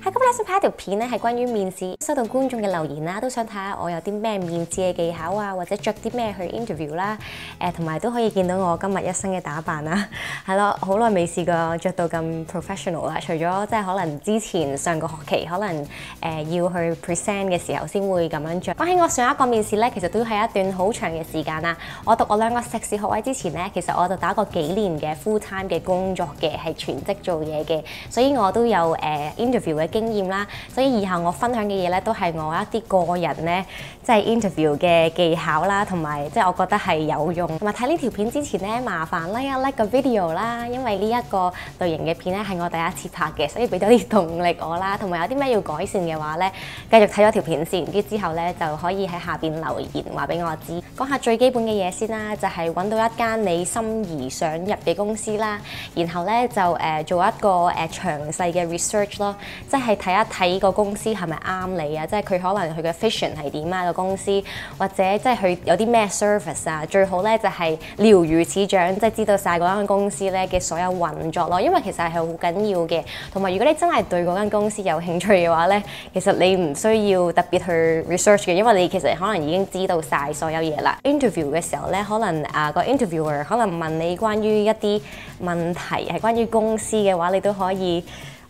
喺今日想拍一條片咧，係關於面試，收到觀眾嘅留言啦，都想睇下我有啲咩面試嘅技巧啊，或者着啲咩去 interview 啦，誒同埋都可以見到我今日一身嘅打扮啦，係咯，好耐未試過着到咁 professional 啦，除咗即係可能之前上個學期可能誒、要去 present 嘅時候先會咁樣着。講起我上一個面試咧，其實都係一段好長嘅時間啦。我讀我兩個碩士學位之前咧，其實我就打過幾年嘅 full time 嘅工作嘅，係全職做嘢嘅，所以我都有誒、interview 嘅經驗啦。所以以後我分享嘅嘢咧，都係我一啲個人咧，即係 interview 嘅技巧啦，同埋即係我覺得係有用。同埋睇呢條片之前咧，麻煩 like 一 like 個 video 啦，因為呢一個類型嘅片咧係我第一次拍嘅，所以俾多啲動力我啦。同埋有啲咩要改善嘅話咧，繼續睇咗條片先，跟住之後咧就可以喺下邊留言話俾我知。講下最基本嘅嘢先啦，就係、是、揾到一間你心儀想入嘅公司啦，然後咧就誒、做一個誒、呃、詳細嘅 research 咯，即係睇一睇個公司係咪啱你啊，即係佢可能佢嘅 vision 係點啊個公司，或者即係佢有啲咩 service 啊，最好咧就係、是、了如指掌，即係知道晒嗰間公司咧嘅所有運作咯，因為其實係好緊要嘅。同埋如果你真係對嗰間公司有興趣嘅話咧，其實你唔需要特別去 research 嘅，因為你其實可能已經知道晒所有嘢啦。interview 嘅時候咧，可能啊個 interviewer 可能問你關於一啲問題係關於公司嘅話，你都可以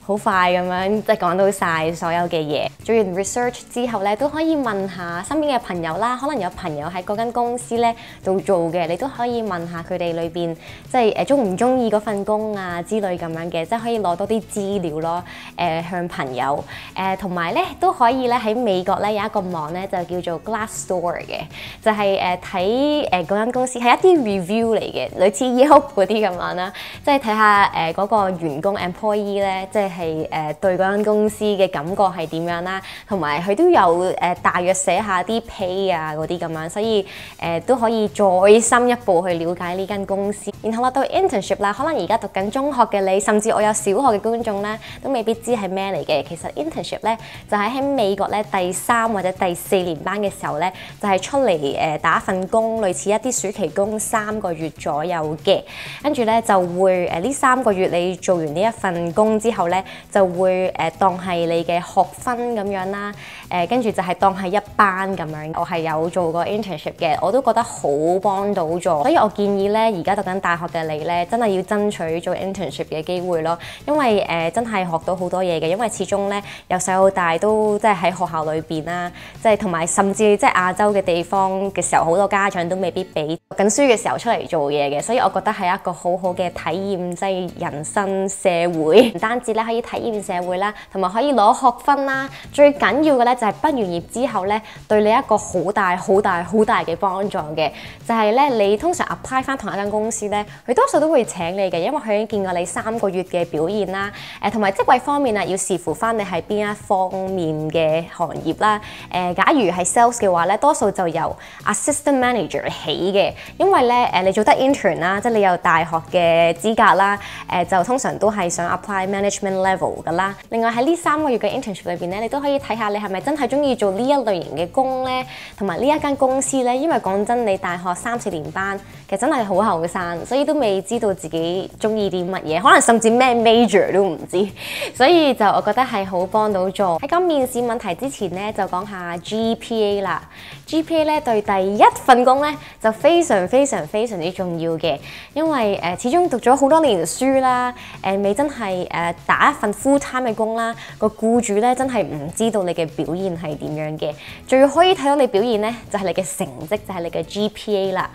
好快咁樣即係講到晒所有嘅嘢。做完 research 之後咧，都可以問下身邊嘅朋友啦。可能有朋友喺嗰間公司咧度做嘅，你都可以問下佢哋裏邊即係誒中唔中意嗰份工啊之類咁樣嘅，即係可以攞多啲資料咯。誒、向朋友誒同埋咧都可以咧喺美國咧有一個網咧就叫做 Glassdoor 嘅，就係誒睇誒嗰間公司係一啲 review 嚟嘅，類似 Yelp 嗰啲咁樣啦，即係睇下誒嗰個員工 employee 咧，即係誒、對嗰間公司嘅感覺係點樣啦，同埋佢都有誒、大約寫下啲 pay 啊嗰啲咁樣，所以誒、都可以再深一步去了解呢間公司。然後落到 internship 啦，可能而家讀緊中學嘅你，甚至我有小學嘅觀眾咧，都未必知係咩嚟嘅。其實 internship 咧就係、喺美國咧第三或者第四年班嘅時候咧，就係、出嚟誒、打份工，類似一啲暑期工三個月左右嘅，跟住咧就會誒呢、三個月你做完呢一份工之後咧。就會誒、呃、當係你嘅學分咁樣啦，誒跟住就係當係一班咁樣。我係有做過 internship 嘅，我都覺得好幫到助。所以我建議咧，而家讀緊大學嘅你咧，真係要爭取做 internship 嘅機會咯。因為誒、真係學到好多嘢嘅，因為始終咧由細到大都即係喺學校裏邊啦，即係同埋甚至即係亞洲嘅地方嘅時候，好多家長都未必俾讀緊書嘅時候出嚟做嘢嘅。所以我覺得係一個好好嘅體驗，即係人生社會，唔單止咧可以。體驗社會啦，同埋可以攞學分啦。最緊要嘅咧就係畢完業之後咧，對你一個好大、好大、好大嘅幫助嘅，就係咧你通常 apply 翻同一間公司咧，佢多數都會請你嘅，因為佢已經見過你三個月嘅表現啦。誒，同埋職位方面啊，要視乎翻你係邊一方面嘅行業啦。誒，假如係 sales 嘅話咧，多數就由 assistant manager 起嘅，因為咧誒你做得 intern 啦，即係你有大學嘅資格啦。誒，就通常都係想 apply management level 噶啦。另外喺呢三個月嘅 internship 裏邊咧，你都可以睇下你係咪真係中意做呢一類型嘅工咧，同埋呢一間公司咧。因為講真，你大學三四年班其實真係好後生，所以都未知道自己中意啲乜嘢，可能甚至咩 major 都唔知。所以就我覺得係好幫到助。喺講面試問題之前咧，就講下 GPA 啦。GPA 咧對第一份工咧就非常非常非常之重要嘅，因為誒、始終讀咗好多年書啦，誒、未真係誒、打一份 full time 嘅工啦，個僱主咧真係唔知道你嘅表現係點樣嘅，最可以睇到你表現咧就係、是、你嘅成績，就係、是、你嘅 GPA 啦。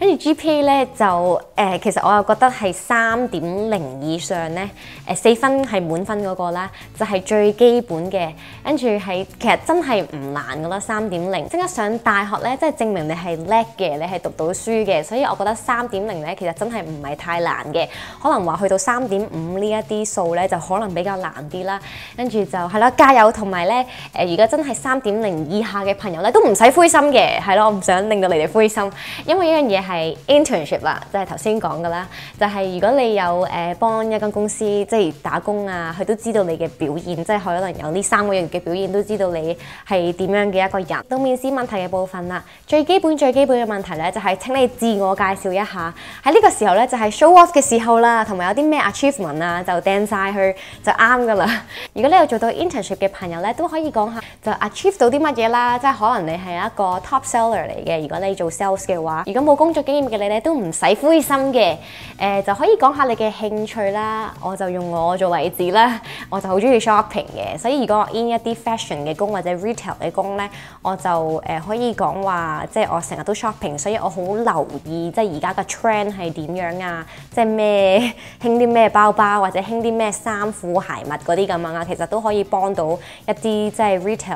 跟住 GPA 咧就诶、其實我又覺得係三點零以上咧，诶、四分係滿分嗰個啦，就係、是、最基本嘅。跟住係其實真係唔難噶啦，三點零，即刻上大學咧，即係證明你係叻嘅，你係讀到書嘅。所以我覺得三點零咧，其實真係唔係太難嘅。可能話去到三點五呢一啲數咧，就可能比較難啲啦。跟住就係啦，加油！同埋咧，誒、呃，如果真係三點零以下嘅朋友咧，都唔使灰心嘅，係咯，我唔想令到你哋灰心，因為一樣嘢係 internship 啦，即係頭先講噶啦，就係、如果你有誒幫一間公司即係打工啊，佢都知道你嘅表現，即係可能有呢三個月嘅表現，都知道你係點樣嘅一個人。到面試問題嘅部分啦，最基本最基本嘅問題咧，就係、是、請你自我介紹一下。喺呢個時候咧，就係、show off 嘅時候啦，同埋有啲咩 achievement 啊，就掟晒去就啱噶啦。如果你有做到 internship 嘅朋友咧，都可以講下就 achieve 到啲乜嘢啦。即係可能你係一個 top seller 嚟嘅，如果你做 sales 嘅話，如果冇工作經驗嘅你咧，都唔使灰心嘅。誒、就可以講下你嘅興趣啦。我就用我做例子啦，我就好中意 shopping 嘅，所以如果我 in 一啲 fashion 嘅工或者 retail 嘅工咧，我就誒、可以講話，即係我成日都 shopping，所以我好留意即係而家嘅 trend 係點樣啊，即係咩興啲咩包包或者興啲咩衫褲鞋襪嗰啲咁樣啊，其實都可以幫到一啲即係 retail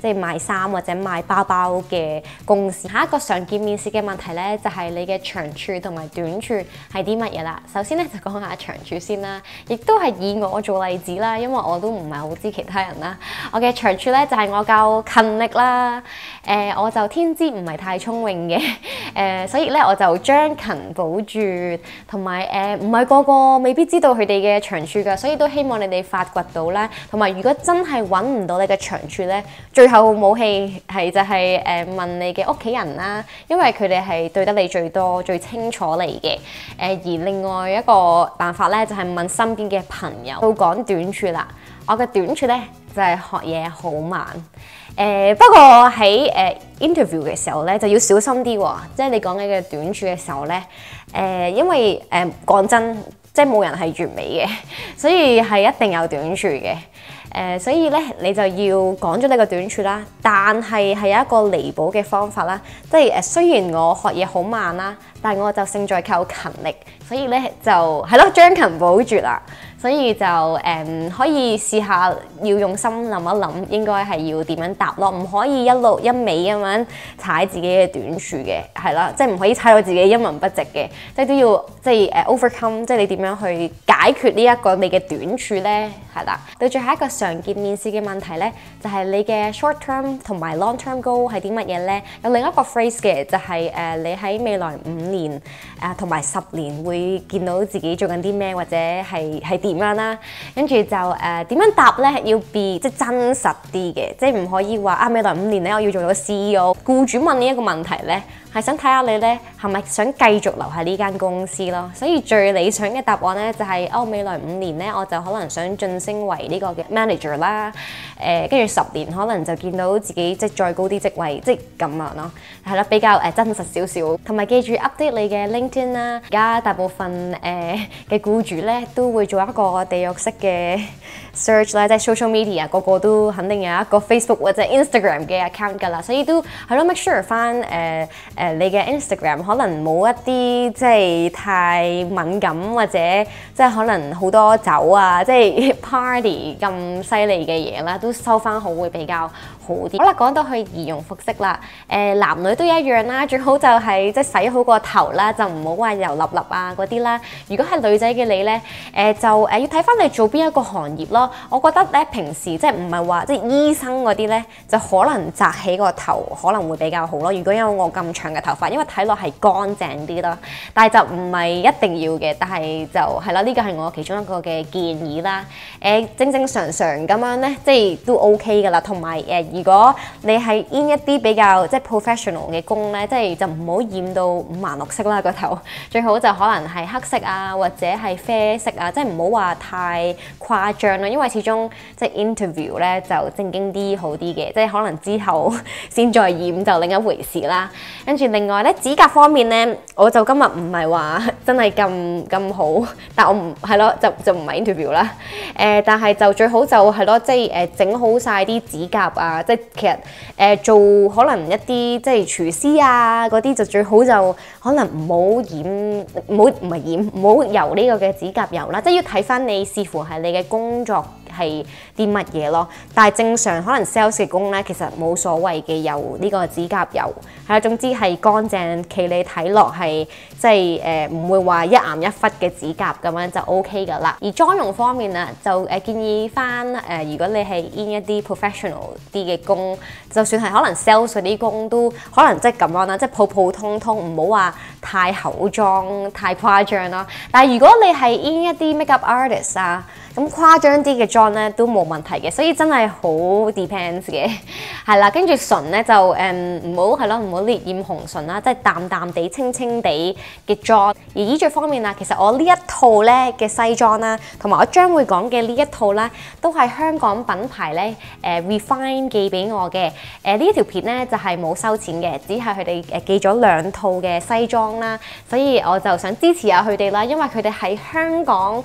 即係賣衫或者賣包包嘅公司。下一個常見面試嘅問題咧，就係、你嘅長處同埋短處係啲乜嘢啦？首先咧就講下長處先啦，亦都係以我做例子啦，因為我都唔係好知其他人啦。我嘅長處咧就係、我夠勤力啦，誒、我就天資唔係太聰明嘅，誒、所以咧我就將勤補拙，同埋誒唔係個個未必知道佢哋嘅長處㗎，所以都希望你哋發掘到啦。同埋如果真係揾唔到你嘅長處咧，最後武器係就係、是、誒、問你嘅屋企人啦，因為佢哋係對得你最多、最清楚你嘅。誒、而另外一個辦法咧就係、是、問身邊嘅朋友。到講短處啦，我嘅短處咧就係、是、學嘢好慢。誒、不過喺誒、interview 嘅時候咧就要小心啲喎，即係你講緊嘅短處嘅時候咧，誒、因為誒講、真，即係冇人係完美嘅，所以係一定有短處嘅。呃、所以咧你就要講咗呢個短處啦，但係係有一個彌補嘅方法啦，即係誒雖然我學嘢好慢啦，但係我就勝在靠勤力，所以咧就係咯將勤補拙啦。所以就誒、可以試下要用心諗一諗，應該係要點樣答咯，唔可以一路一味咁樣踩自己嘅短處嘅，係啦，即係唔可以踩到自己一文不值嘅，即係都要即係誒 overcome，即係你點樣去解決呢一個你嘅短處咧，係啦。到最後一個常見面試嘅問題咧，就係、你嘅 short term 同埋 long term goal 係啲乜嘢咧？有另一個 phrase 嘅就係、是、誒、你喺未來五年年誒同埋十年會見到自己做緊啲咩，或者係係。點樣啦？跟住就誒點、呃、樣答咧？要 be 即係真實啲嘅，即係唔可以話啊未來五年咧我要做到 CEO。僱主問呢一個問題咧，係想睇下你咧係咪想繼續留喺呢間公司咯。所以最理想嘅答案咧就係、是、哦未來五年咧我就可能想晉升為呢個嘅 manager 啦。誒跟住十年可能就見到自己即係再高啲職位，即係咁樣咯。係啦，比較誒、真實少少。同埋記住 update 你嘅 LinkedIn 啦。而家大部分誒嘅僱主咧都會做一個地獄式嘅 search 啦，即係 social media 個個都肯定有一個 Facebook 或者 Instagram 嘅 account 㗎啦，所以都係咯，make sure 翻誒誒你嘅 Instagram 可能冇一啲即係太敏感或者即係可能好多酒啊，即係 party 咁犀利嘅嘢啦，都收翻好會比較好啲。好啦，講到去儀容服飾啦，誒、男女都一樣啦，最好就係、即係洗好個頭啦，就唔好話油立立啊嗰啲啦。如果係女仔嘅你咧，誒、就誒、要睇翻你做邊一個行業咯。我覺得咧平時即係唔係話即係醫生嗰啲咧，就可能扎起個頭可能會比較好咯。如果有我咁長嘅頭髮，因為睇落係乾淨啲咯。但係就唔係一定要嘅，但係就係啦，呢個係我其中一個嘅建議啦。誒、正正常常咁樣咧，即係都 OK 噶啦。同埋誒，如果你係 in 一啲比較即係 professional 嘅工咧，即係就唔好染到五顏六色啦個頭，最好就可能係黑色啊，或者係啡色啊，即係唔好話太誇張啦，因為始終即係 interview 咧就正經啲好啲嘅，即係可能之後先再染就另一回事啦。跟住另外咧，指甲方面咧，我就今日唔係話 真係咁咁好，但我唔係咯，就就唔係 interview 啦。誒、呃，但係就最好就係咯，即係誒整好晒啲指甲啊，即係其實誒、呃、做可能一啲即係廚師啊嗰啲就最好就可能唔好染，唔好唔係染，唔好油呢個嘅指甲油啦，即係要睇翻你視乎係你嘅工作。係啲乜嘢咯？但係正常可能 sales 嘅工咧，其實冇所謂嘅油呢個指甲油，係啦，總之係乾淨企你睇落係即係誒唔會話一岩一忽嘅指甲咁樣就 OK 噶啦。而妝容方面啊，就誒、建議翻誒、如果你係 in 一啲 professional 啲嘅工，就算係可能 sales 嗰啲工都可能即係咁樣啦，即係普普通通，唔好話太厚妝、太誇張啦。但係如果你係 in 一啲 makeup artist 啊，咁誇張啲嘅妝咧都冇問題嘅，所以真係好 depends 嘅，係啦。跟住唇咧就誒唔好係咯，唔好烈焰紅唇啦，即係淡淡地、清清地嘅妝。而衣着方面啊，其實我呢一套咧嘅西裝啦，同埋我將會講嘅呢一套咧，都係香港品牌咧誒 Refine 寄俾我嘅。誒呢一條片咧就係冇收錢嘅，只係佢哋誒寄咗兩套嘅西裝啦，所以我就想支持下佢哋啦，因為佢哋喺香港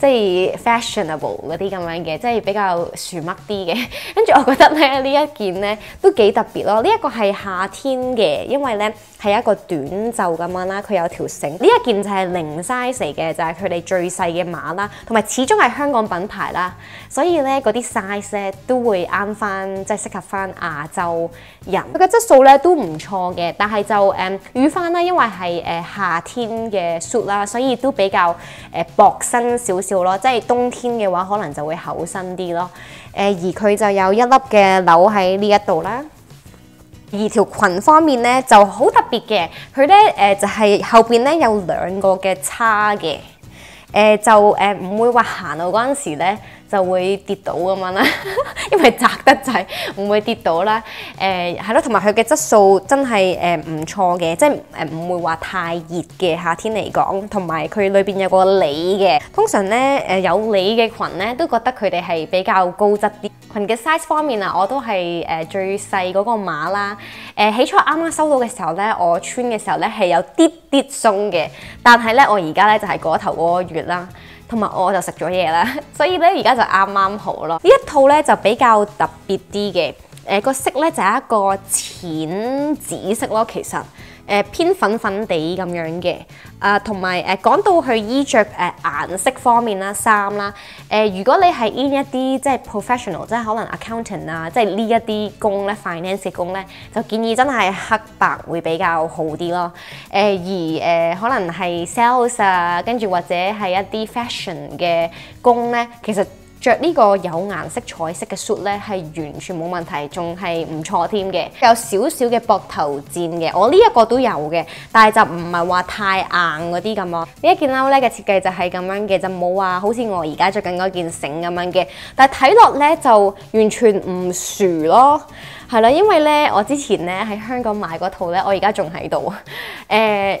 即係 fashionable 嗰啲咁樣嘅，即係比較樹木啲嘅。跟住我覺得咧，呢一件咧都幾特別咯。呢一個係夏天嘅，因為咧係一個短袖咁樣啦，佢有條繩。呢一件就係零 size 嘅，就係佢哋最細嘅碼啦。同埋始終係香港品牌啦，所以咧嗰啲 size 咧都會啱翻，即係適合翻亞洲人。佢嘅質素咧都唔錯嘅，但係就誒預翻啦，因為係誒夏天嘅 suit 啦，所以都比較誒薄身少少咯，即係冬天嘅話，可能就會厚身啲咯。誒，而佢就有一粒嘅紐喺呢一度啦。而條裙方面咧就好特別嘅，佢咧誒就係後邊咧有兩個嘅叉嘅。誒就誒唔會話行路嗰陣時咧就會跌倒咁樣啦，因為窄得滯，唔會跌倒啦。誒係咯，同埋佢嘅質素真係誒唔錯嘅，即係誒唔會話太熱嘅夏天嚟講，同埋佢裏邊有個里嘅。通常咧誒有里嘅裙咧都覺得佢哋係比較高質啲。裙嘅 size 方面啊，我都係誒最細嗰個碼啦。誒起初啱啱收到嘅時候咧，我穿嘅時候咧係有啲啲鬆嘅，但係咧我而家咧就係嗰頭嗰個月啦，同埋我就食咗嘢啦，所以咧而家就啱啱好咯。呢一套咧就比較特別啲嘅，誒、呃、個色咧就係一個淺紫色咯，其實。誒偏粉粉地咁樣嘅，啊同埋誒講到去衣着誒、呃、顏色方面啦，衫啦，誒、如果你係 in 一啲即係 professional，即係可能 accountant 啊，即係呢一啲工咧，finance 工咧，就建議真係黑白會比較好啲咯。誒、而誒、可能係 sales 啊，跟住或者係一啲 fashion 嘅工咧，其實。着呢個有顏色彩色嘅 suit 咧，係完全冇問題，仲係唔錯添嘅。有少少嘅膊頭墊嘅，我呢一個都有嘅，但係就唔係話太硬嗰啲咁咯。呢一件褸咧嘅設計就係咁樣嘅，就冇話好似我而家着緊嗰件繩咁樣嘅。但係睇落咧就完全唔薯咯，係啦，因為咧我之前咧喺香港買嗰套咧，我而家仲喺度，誒、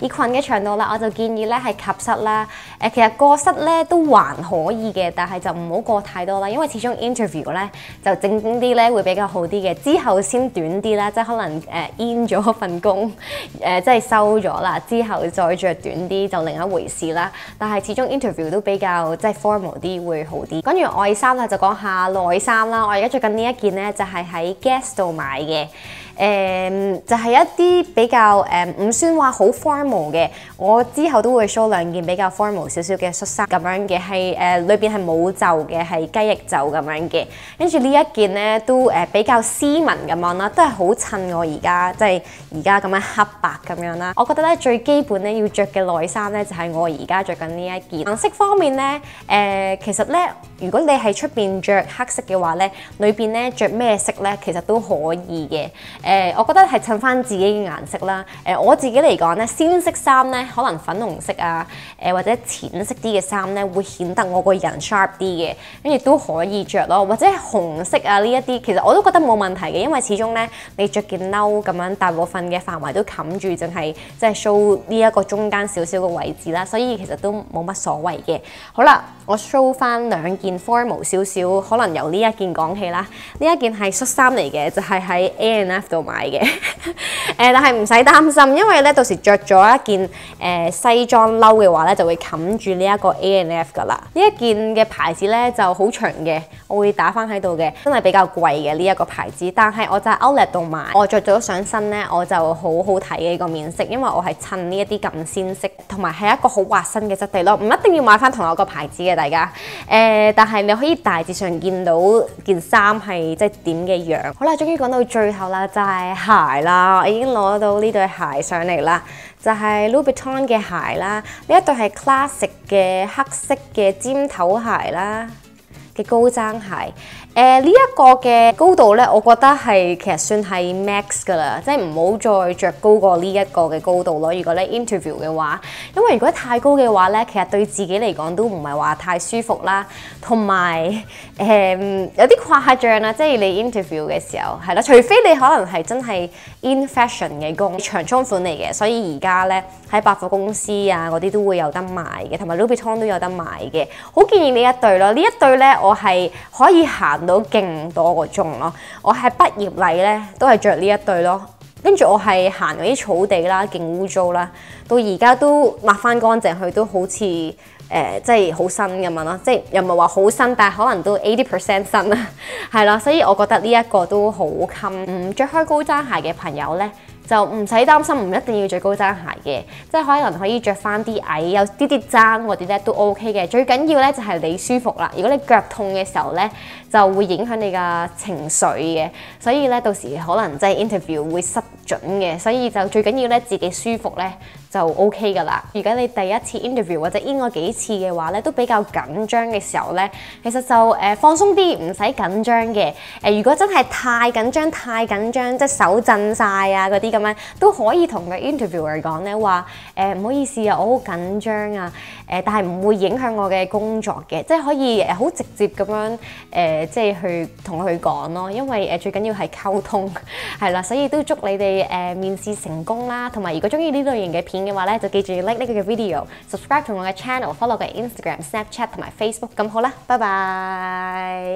而裙嘅長度啦，我就建議咧係及膝啦。誒，其實過膝咧都還可以嘅，但係就唔好過太多啦，因為始終 interview 咧就正經啲咧會比較好啲嘅。之後先短啲啦，即係可能誒 in 咗份工，誒、即係收咗啦，之後再着短啲就另一回事啦。但係始終 interview 都比較即係 formal 啲會好啲。跟住外衫啦，就講下內衫啦。我而家着緊呢一件咧，就係喺 Guess 度買嘅。誒、就係、一啲比較誒唔算話好 formal 嘅，我之後都會 show 兩件比較 formal 少少嘅恤衫咁樣嘅，係誒裏邊係冇袖嘅，係雞翼袖咁樣嘅。跟住呢一件咧都誒比較斯文咁樣啦，都係好襯我而家即係而家咁樣黑白咁樣啦。我覺得咧最基本咧要着嘅內衫咧就係、我而家着緊呢一件。顏色方面咧誒、其實咧如果你喺出邊着黑色嘅話咧，裏邊咧着咩色咧其實都可以嘅。誒、我覺得係襯翻自己嘅顏色啦。誒、我自己嚟講咧，鮮色衫咧，可能粉紅色啊，誒、或者淺色啲嘅衫咧，會顯得我個人 sharp 啲嘅，跟住都可以着咯。或者紅色啊呢一啲，其實我都覺得冇問題嘅，因為始終咧你着件褸咁樣，大部分嘅範圍都冚住，淨係即係 show 呢一個中間少少嘅位置啦，所以其實都冇乜所謂嘅。好啦，我 show 翻兩件 formal 少少，可能由呢一件講起啦。呢一件係恤衫嚟嘅，就係、喺 ANF 度買嘅。誒、但係唔使擔心，因為咧到時着咗一件誒、西裝褸嘅話咧，就會冚住呢一個 A N F 噶啦。呢一件嘅牌子咧就好長嘅，我會打翻喺度嘅，真係比較貴嘅呢一個牌子。但係我就喺 Outlet 度買，我着咗上身咧，我就好好睇嘅個面色，因為我係襯呢一啲咁鮮色，同埋係一個好滑身嘅質地咯。唔一定要買翻同一個牌子嘅，大家。誒、但係你可以大致上見到件衫係即係點嘅樣。好啦，終於講到最後啦，就鞋啦，我已經攞到呢對鞋上嚟啦，就係、Louis Vuitton 嘅鞋啦。呢一對係 classic 嘅黑色嘅尖頭鞋啦嘅高踭鞋。誒呢一個嘅高度咧，我覺得係其實算係 max 噶啦，即係唔好再着高過呢一個嘅高度咯。如果你 interview 嘅話，因為如果太高嘅話咧，其實對自己嚟講都唔係話太舒服啦，同埋誒 有啲誇張啦。即係你 interview 嘅時候係啦，除非你可能係真係 in fashion 嘅工長裝款嚟嘅，所以而家咧喺百貨公司啊嗰啲都會有得賣嘅，同埋 Louis Vuitton 都有得賣嘅。好建議呢一對咯，呢一對咧我係可以行到勁多個鐘咯，我喺畢業禮咧都係着呢一對咯，跟住我係行嗰啲草地啦，勁污糟啦，到而家都抹翻乾淨，佢都好似誒、即係好新咁樣咯，即係又唔係話好新，但係可能都 eighty percent 新啦，係啦，所以我覺得呢一個都好襟，唔着開高踭鞋嘅朋友咧。就唔使擔心，唔一定要着高踭鞋嘅，即係可能可以着翻啲矮有啲啲踭嗰啲咧都 OK 嘅。最緊要咧就係你舒服啦。如果你腳痛嘅時候咧，就會影響你嘅情緒嘅，所以咧到時可能即係 interview 會失準嘅。所以就最緊要咧自己舒服咧就 OK 噶啦。如果你第一次 interview 或者 in 過幾次嘅話咧，都比較緊張嘅時候咧，其實就誒、放鬆啲，唔使緊張嘅。誒、如果真係太緊張、太緊張，即係手震晒啊嗰啲。咁樣都可以同個 interviewer 講咧，話誒唔好意思啊，我好緊張啊，誒、但係唔會影響我嘅工作嘅，即係可以誒好直接咁樣誒、即係去同佢講咯，因為誒最緊要係溝通係啦，所以都祝你哋誒、面試成功啦，同埋如果中意呢類型嘅片嘅話咧，就記住 like 呢個嘅 video，subscribe 同我嘅 channel，follow 我嘅 Instagram、Snapchat 同埋 Facebook，咁好啦，拜拜。